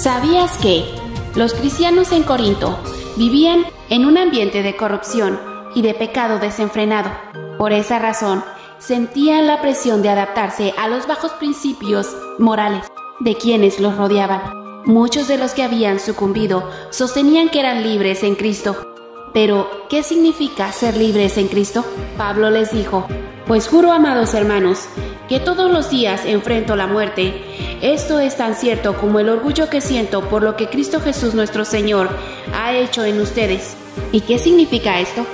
¿Sabías que los cristianos en Corinto vivían en un ambiente de corrupción y de pecado desenfrenado? Por esa razón, sentían la presión de adaptarse a los bajos principios morales de quienes los rodeaban. Muchos de los que habían sucumbido sostenían que eran libres en Cristo. Pero, ¿qué significa ser libres en Cristo? Pablo les dijo, pues juro, amados hermanos, que todos los días enfrento la muerte. Esto es tan cierto como el orgullo que siento por lo que Cristo Jesús nuestro Señor ha hecho en ustedes. ¿Y qué significa esto?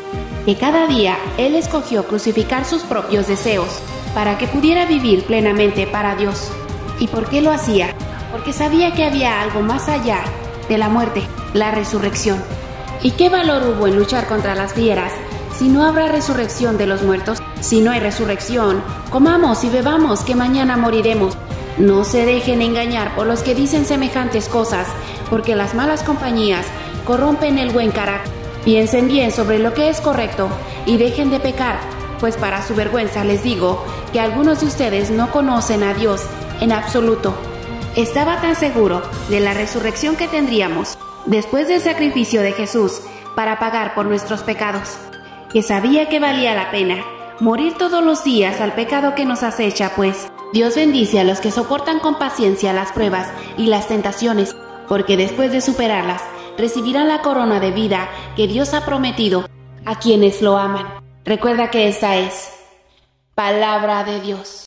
Que cada día Él escogió crucificar sus propios deseos para que pudiera vivir plenamente para Dios. ¿Y por qué lo hacía? Porque sabía que había algo más allá de la muerte, la resurrección. ¿Y qué valor hubo en luchar contra las fieras si no habrá resurrección de los muertos? Si no hay resurrección, comamos y bebamos que mañana moriremos. No se dejen engañar por los que dicen semejantes cosas, porque las malas compañías corrompen el buen carácter. Piensen bien sobre lo que es correcto y dejen de pecar, pues para su vergüenza les digo que algunos de ustedes no conocen a Dios en absoluto. Estaba tan seguro de la resurrección que tendríamos después del sacrificio de Jesús para pagar por nuestros pecados, que sabía que valía la pena morir todos los días al pecado que nos acecha, pues Dios bendice a los que soportan con paciencia las pruebas y las tentaciones, porque después de superarlas, recibirán la corona de vida que Dios ha prometido a quienes lo aman. Recuerda que esta es palabra de Dios.